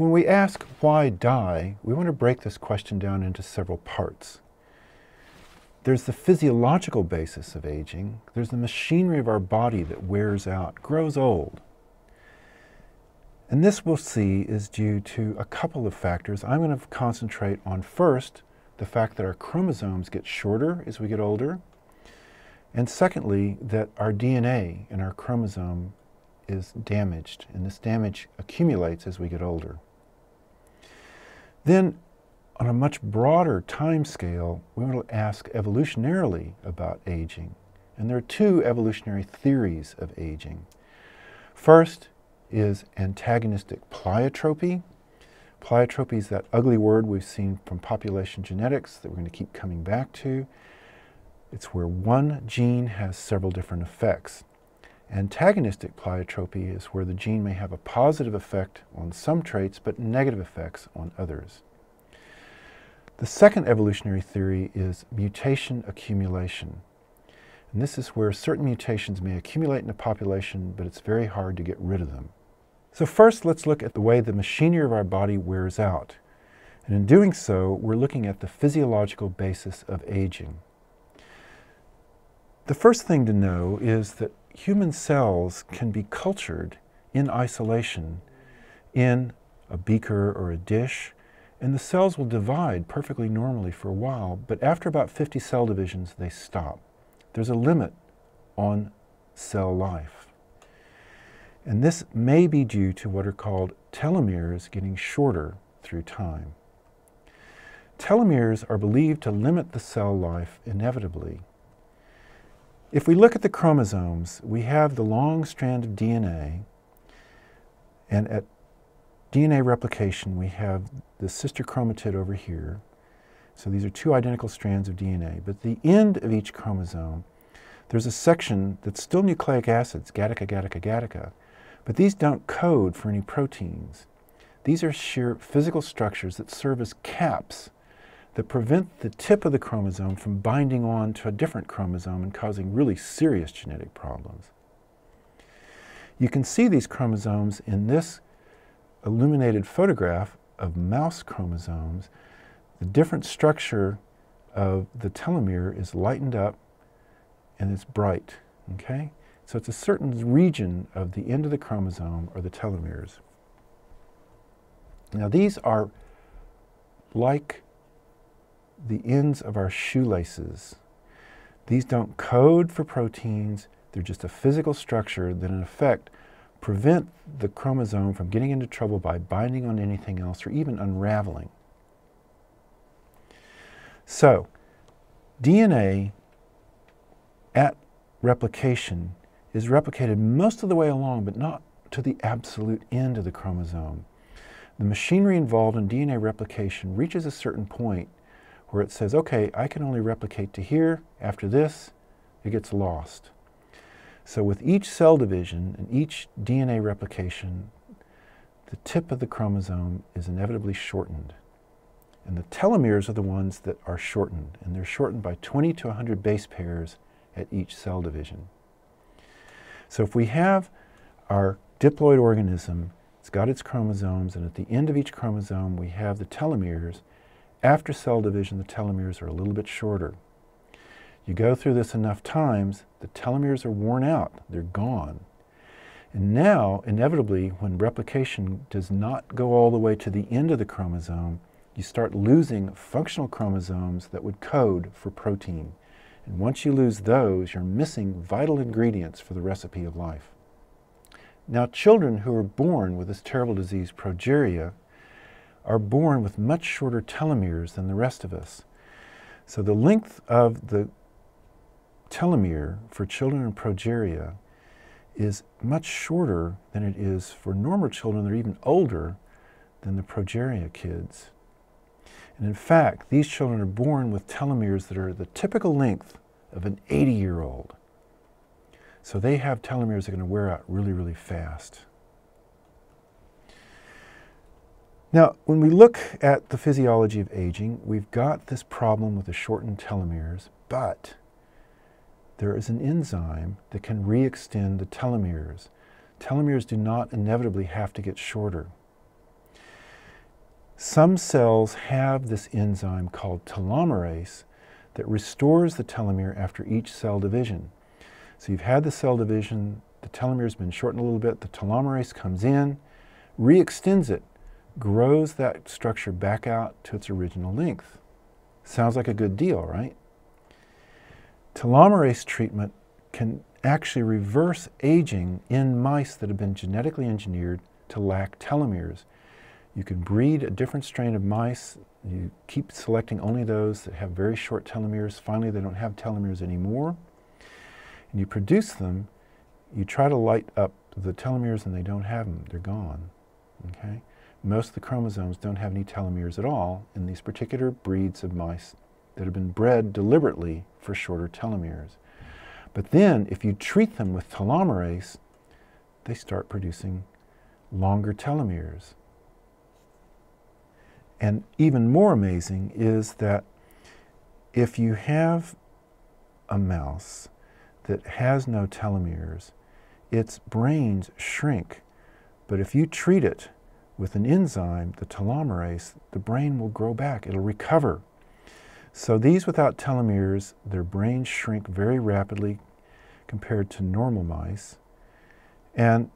When we ask why die, we want to break this question down into several parts. There's the physiological basis of aging. There's the machinery of our body that wears out, grows old. And this we'll see is due to a couple of factors. I'm going to concentrate on first the fact that our chromosomes get shorter as we get older, and secondly, that our DNA and our chromosome is damaged, and this damage accumulates as we get older. Then, on a much broader time scale, we want to ask evolutionarily about aging. And there are two evolutionary theories of aging. First is antagonistic pleiotropy. Pleiotropy is that ugly word we've seen from population genetics that we're going to keep coming back to. It's where one gene has several different effects. Antagonistic pleiotropy is where the gene may have a positive effect on some traits but negative effects on others. The second evolutionary theory is mutation accumulation. And this is where certain mutations may accumulate in a population, but it's very hard to get rid of them. So first, let's look at the way the machinery of our body wears out. And in doing so, we're looking at the physiological basis of aging. The first thing to know is that human cells can be cultured in isolation in a beaker or a dish, and the cells will divide perfectly normally for a while, but after about 50 cell divisions, they stop. There's a limit on cell life. And this may be due to what are called telomeres getting shorter through time. Telomeres are believed to limit the cell life inevitably if we look at the chromosomes, we have the long strand of DNA, and at DNA replication, we have the sister chromatid over here. So these are two identical strands of DNA. But at the end of each chromosome, there's a section that's still nucleic acids, Gattaca, Gattaca, Gattaca. But these don't code for any proteins. These are sheer physical structures that serve as caps that prevent the tip of the chromosome from binding on to a different chromosome and causing really serious genetic problems. You can see these chromosomes in this illuminated photograph of mouse chromosomes. The different structure of the telomere is lightened up and it's bright, okay? So it's a certain region of the end of the chromosome or the telomeres. Now these are like the ends of our shoelaces. These don't code for proteins, they're just a physical structure that, in effect, prevent the chromosome from getting into trouble by binding on anything else or even unraveling. So, DNA at replication is replicated most of the way along, but not to the absolute end of the chromosome. The machinery involved in DNA replication reaches a certain point where it says, okay, I can only replicate to here. After this, it gets lost. So with each cell division and each DNA replication, the tip of the chromosome is inevitably shortened. And the telomeres are the ones that are shortened, and they're shortened by 20 to 100 base pairs at each cell division. So if we have our diploid organism, it's got its chromosomes, and at the end of each chromosome we have the telomeres, after cell division, the telomeres are a little bit shorter. You go through this enough times, the telomeres are worn out, they're gone. And now, inevitably, when replication does not go all the way to the end of the chromosome, you start losing functional chromosomes that would code for protein. And once you lose those, you're missing vital ingredients for the recipe of life. Now, children who are born with this terrible disease, progeria, are born with much shorter telomeres than the rest of us. So the length of the telomere for children in progeria is much shorter than it is for normal children that are even older than the progeria kids. And in fact, these children are born with telomeres that are the typical length of an 80 year old. So they have telomeres that are going to wear out really, really fast. Now, when we look at the physiology of aging, we've got this problem with the shortened telomeres, but there is an enzyme that can re-extend the telomeres. Telomeres do not inevitably have to get shorter. Some cells have this enzyme called telomerase that restores the telomere after each cell division. So you've had the cell division, the telomere has been shortened a little bit, the telomerase comes in, re-extends it, grows that structure back out to its original length. Sounds like a good deal, right? Telomerase treatment can actually reverse aging in mice that have been genetically engineered to lack telomeres. You can breed a different strain of mice. You keep selecting only those that have very short telomeres. Finally, they don't have telomeres anymore. And you produce them. You try to light up the telomeres and they don't have them. They're gone. Okay? Most of the chromosomes don't have any telomeres at all in these particular breeds of mice that have been bred deliberately for shorter telomeres. But then, if you treat them with telomerase, they start producing longer telomeres. And even more amazing is that if you have a mouse that has no telomeres, its brains shrink. But if you treat it with an enzyme, the telomerase, the brain will grow back, it'll recover. So these without telomeres, their brains shrink very rapidly compared to normal mice. And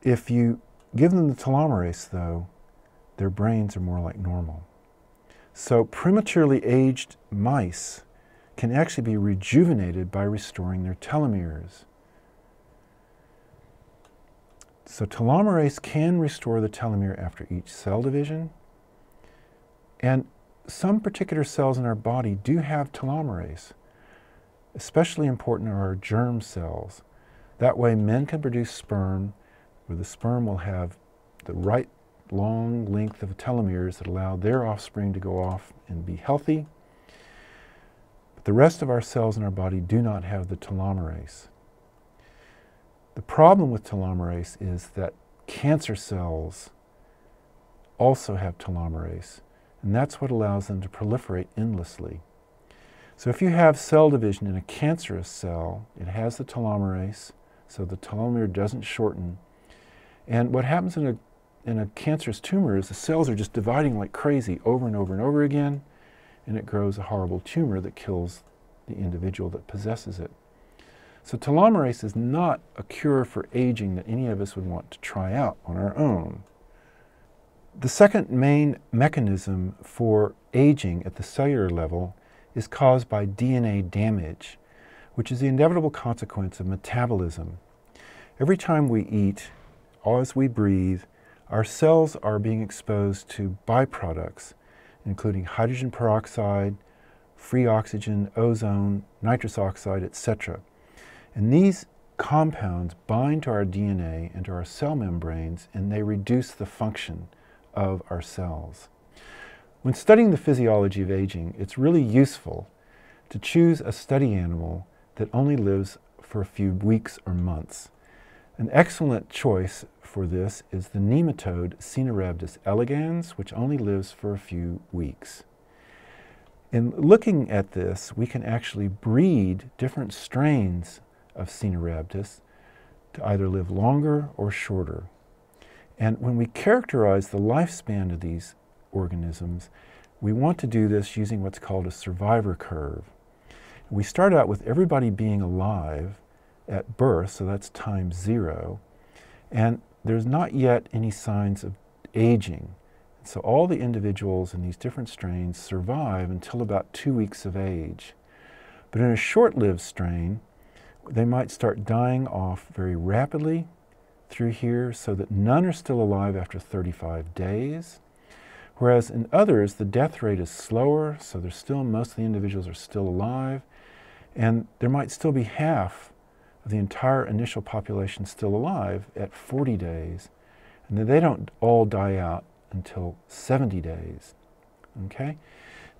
if you give them the telomerase, though, their brains are more like normal. So prematurely aged mice can actually be rejuvenated by restoring their telomeres. So telomerase can restore the telomere after each cell division. And some particular cells in our body do have telomerase. Especially important are our germ cells. That way men can produce sperm where the sperm will have the right long length of telomeres that allow their offspring to go off and be healthy. But the rest of our cells in our body do not have the telomerase. The problem with telomerase is that cancer cells also have telomerase. And that's what allows them to proliferate endlessly. So if you have cell division in a cancerous cell, it has the telomerase, so the telomere doesn't shorten. And what happens in a, in a cancerous tumor is the cells are just dividing like crazy over and over and over again, and it grows a horrible tumor that kills the individual that possesses it. So telomerase is not a cure for aging that any of us would want to try out on our own. The second main mechanism for aging at the cellular level is caused by DNA damage, which is the inevitable consequence of metabolism. Every time we eat, as we breathe, our cells are being exposed to byproducts, including hydrogen peroxide, free oxygen, ozone, nitrous oxide, etc. And these compounds bind to our DNA and to our cell membranes, and they reduce the function of our cells. When studying the physiology of aging, it's really useful to choose a study animal that only lives for a few weeks or months. An excellent choice for this is the nematode Caenorhabditis elegans, which only lives for a few weeks. In looking at this, we can actually breed different strains of Caenorhabditis to either live longer or shorter. And when we characterize the lifespan of these organisms, we want to do this using what's called a survivor curve. We start out with everybody being alive at birth, so that's time zero, and there's not yet any signs of aging. So all the individuals in these different strains survive until about two weeks of age. But in a short-lived strain, they might start dying off very rapidly through here so that none are still alive after 35 days. Whereas in others, the death rate is slower, so there's still, most of the individuals are still alive, and there might still be half of the entire initial population still alive at 40 days, and then they don't all die out until 70 days. Okay?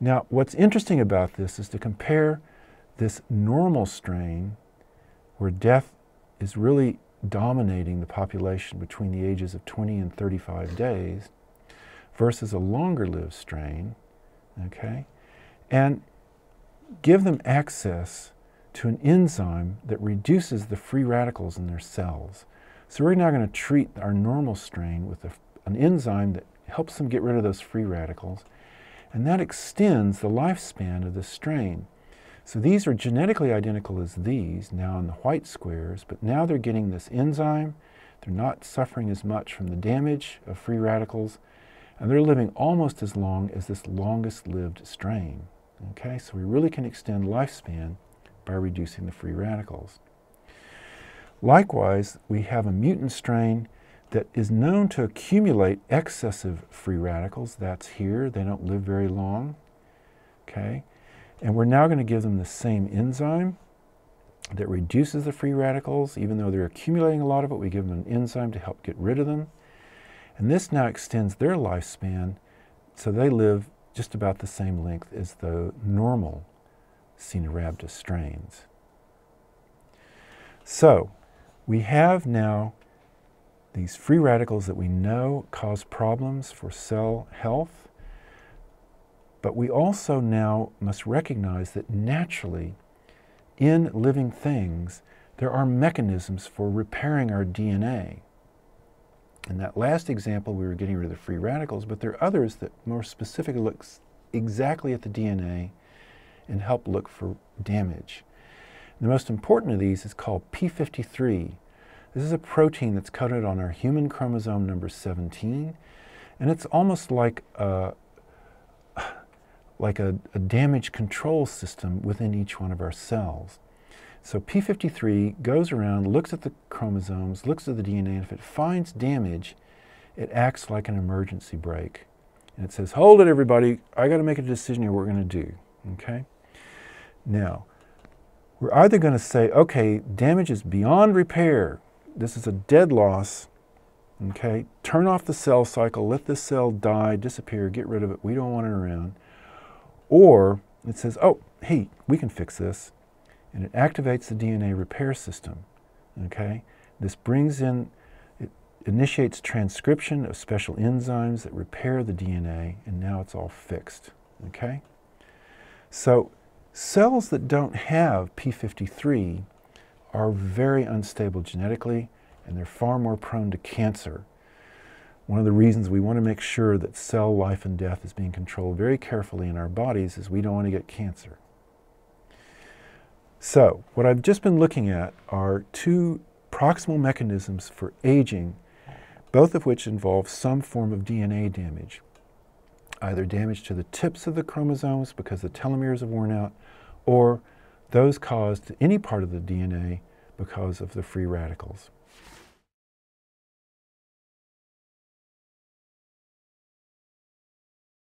Now, what's interesting about this is to compare this normal strain, where death is really dominating the population between the ages of 20 and 35 days versus a longer lived strain, okay, and give them access to an enzyme that reduces the free radicals in their cells. So we're now going to treat our normal strain with a, an enzyme that helps them get rid of those free radicals, and that extends the lifespan of the strain. So these are genetically identical as these, now in the white squares, but now they're getting this enzyme. They're not suffering as much from the damage of free radicals, and they're living almost as long as this longest lived strain. Okay, so we really can extend lifespan by reducing the free radicals. Likewise, we have a mutant strain that is known to accumulate excessive free radicals. That's here. They don't live very long. Okay? And we're now going to give them the same enzyme that reduces the free radicals. Even though they're accumulating a lot of it, we give them an enzyme to help get rid of them. And this now extends their lifespan so they live just about the same length as the normal Caenorhabditis strains. So, we have now these free radicals that we know cause problems for cell health, but we also now must recognize that naturally, in living things, there are mechanisms for repairing our DNA. In that last example, we were getting rid of the free radicals, but there are others that more specifically look exactly at the DNA and help look for damage. The most important of these is called P53, this is a protein that's coded on our human chromosome number 17, and it's almost like a, like a, a damage control system within each one of our cells. So P53 goes around, looks at the chromosomes, looks at the DNA, and if it finds damage, it acts like an emergency brake. And it says, hold it everybody, I gotta make a decision here what we're gonna do, okay? Now, we're either gonna say, okay, damage is beyond repair, this is a dead loss. Okay, turn off the cell cycle, let this cell die, disappear, get rid of it. We don't want it around. Or it says, oh, hey, we can fix this. And it activates the DNA repair system. Okay, this brings in, it initiates transcription of special enzymes that repair the DNA, and now it's all fixed. Okay, so cells that don't have P53 are very unstable genetically and they're far more prone to cancer. One of the reasons we want to make sure that cell life and death is being controlled very carefully in our bodies is we don't want to get cancer. So, what I've just been looking at are two proximal mechanisms for aging, both of which involve some form of DNA damage. Either damage to the tips of the chromosomes because the telomeres have worn out, or those caused to any part of the DNA because of the free radicals.